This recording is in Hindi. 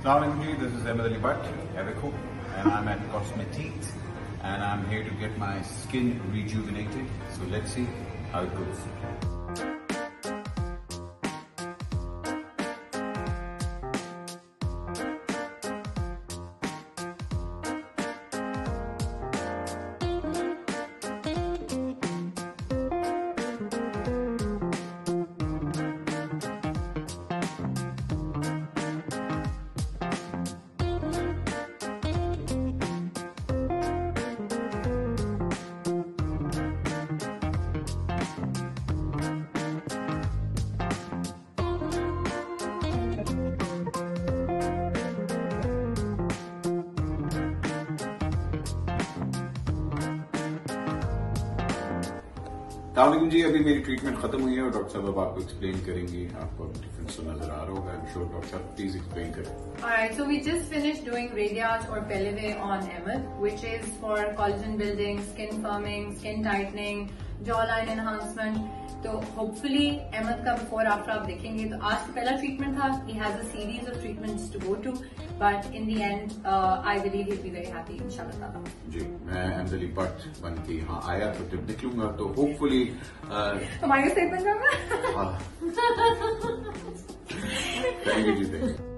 Assalamualaikum, this is Ahmed Ali Bhatt, Avico, and I'm at Cosmetique, and I'm here to get my skin rejuvenated. So let's see how it goes. सलामकुम जी अभी मेरी ट्रीटमेंट खत्म हुई है और डॉक्टर साहब अब आपको एक्सप्लेन करेंगे आपको डिफरेंस तो नज़र आ रहा होगा श्योर डॉक्टर साहब प्लीज़ एक्सप्लेन करें Alright, so we just finished doing Radiage or Peleve on Emmet, which is for collagen building, skin firming, skin tightening, jawline enhancement. तो होपफुली अहमद का बिफोर आफ्टर आप देखेंगे तो आज तो पहला ट्रीटमेंट था। He has a series of treatments to go to but in the end I believe he be very happy इंशाल्लाह जी मैं अहमदली भट्ट बन के यहाँ आया तो जब निकलूँगा तो होपफुली हमारे statement thank you ji thank you